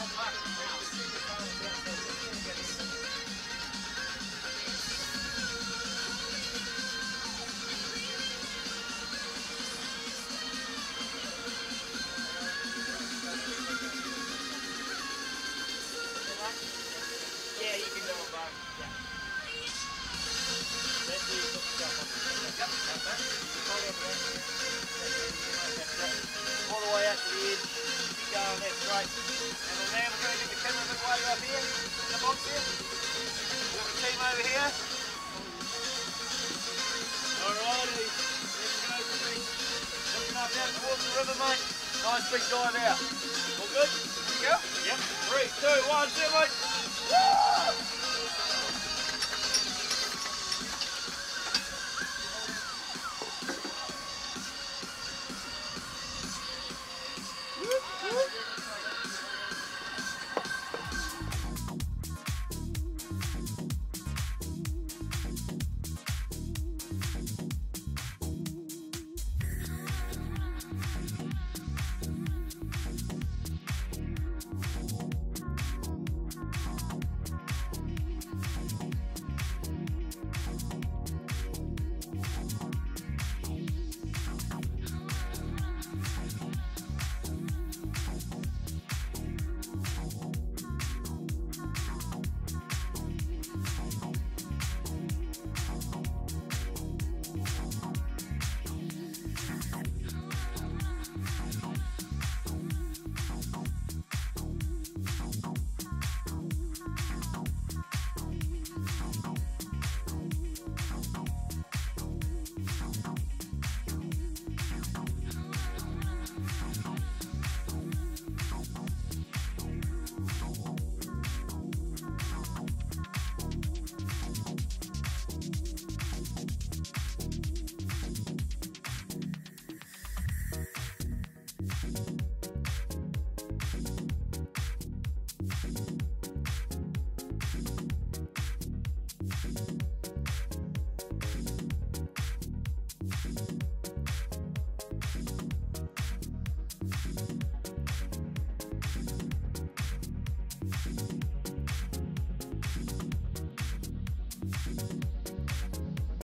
Yeah, you can go back. Yeah. Let's see. up here in the box here. We've got the team over here. Alrighty, let's go for big. Looking up down towards the river, mate. Nice big dive out. All good? Here we go? Yep. Three, two, one, two, mate. Woo!